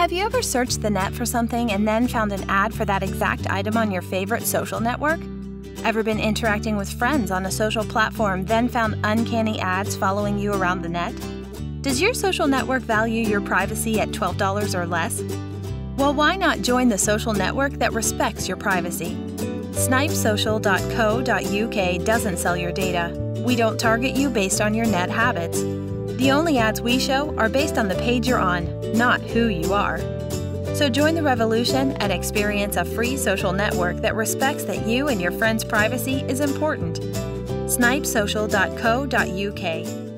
Have you ever searched the net for something and then found an ad for that exact item on your favorite social network? Ever been interacting with friends on a social platform, then found uncanny ads following you around the net? Does your social network value your privacy at $12 or less? Well, why not join the social network that respects your privacy? Snipesocial.co.uk doesn't sell your data. We don't target you based on your net habits. The only ads we show are based on the page you're on, not who you are. So join the revolution and experience a free social network that respects that you and your friends' privacy is important. snipesocial.co.uk